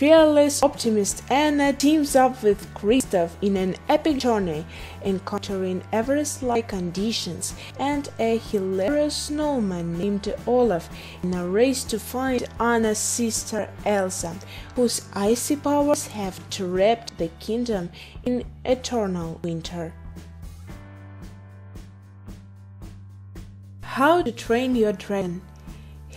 Fearless optimist Anna uh, teams up with Kristoff in an epic journey, encountering Everest-like conditions and a hilarious snowman named Olaf in a race to find Anna's sister Elsa, whose icy powers have trapped the kingdom in eternal winter. How to Train Your Dragon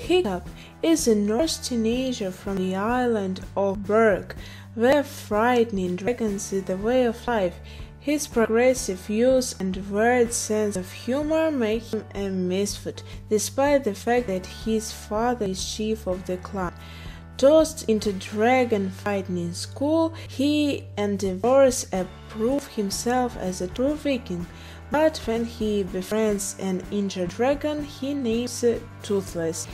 Hiccup is a Norse teenager from the island of Berk, where frightening dragons is the way of life. His progressive views and weird sense of humor make him a misfit, despite the fact that his father is chief of the clan. Tossed into dragon fighting in school, he endeavors to prove himself as a true Viking. But when he befriends an injured dragon, he names it Toothless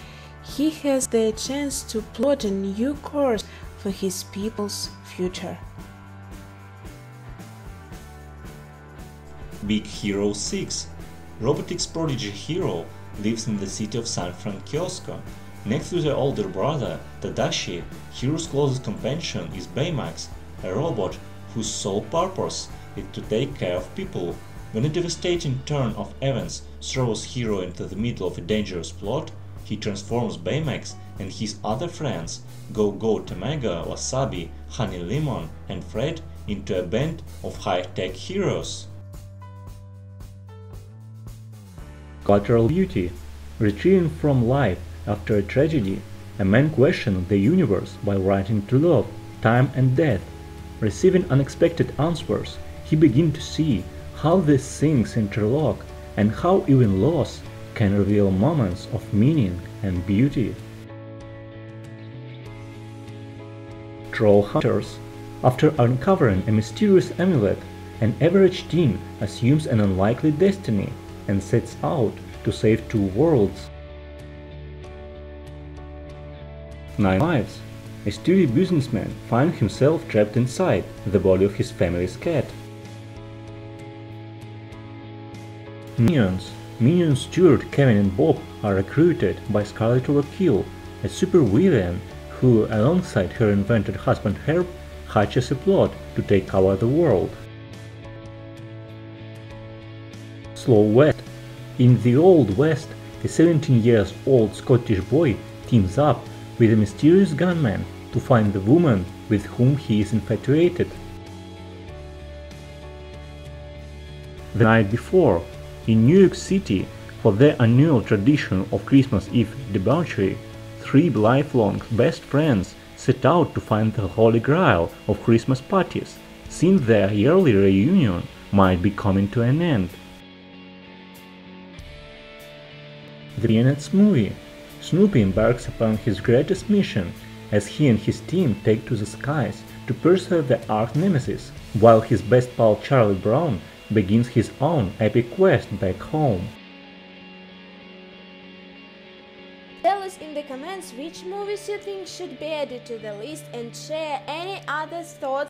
he has the chance to plot a new course for his people's future. Big Hero 6 Robotics prodigy Hero lives in the city of San Francisco. Next to the older brother, Tadashi, Hero's closest companion is Baymax, a robot whose sole purpose is to take care of people. When a devastating turn of events throws Hero into the middle of a dangerous plot, he transforms Baymax and his other friends, Go Go Tomago, Wasabi, Honey Lemon and Fred into a band of high-tech heroes. Collateral Beauty. Retrieving from life after a tragedy, a man questioned the universe by writing to love, time and death. Receiving unexpected answers, he began to see how these things interlock and how even loss can reveal moments of meaning and beauty. Trollhunters After uncovering a mysterious amulet, an average teen assumes an unlikely destiny and sets out to save two worlds. Nine Lives A sturdy businessman finds himself trapped inside the body of his family's cat. Minions Minion Stuart, Kevin and Bob are recruited by Scarlet Overkill, a super supervillain who, alongside her invented husband Herb, hatches a plot to take over the world. Slow West In the Old West, a 17 years old Scottish boy teams up with a mysterious gunman to find the woman with whom he is infatuated. The night before, in New York City, for their annual tradition of Christmas Eve debauchery, three lifelong best friends set out to find the holy grail of Christmas parties, since their yearly reunion might be coming to an end. The Peanuts movie Snoopy embarks upon his greatest mission as he and his team take to the skies to pursue the arch nemesis, while his best pal Charlie Brown begins his own epic quest back home. Tell us in the comments which movies you think should be added to the list and share any other thoughts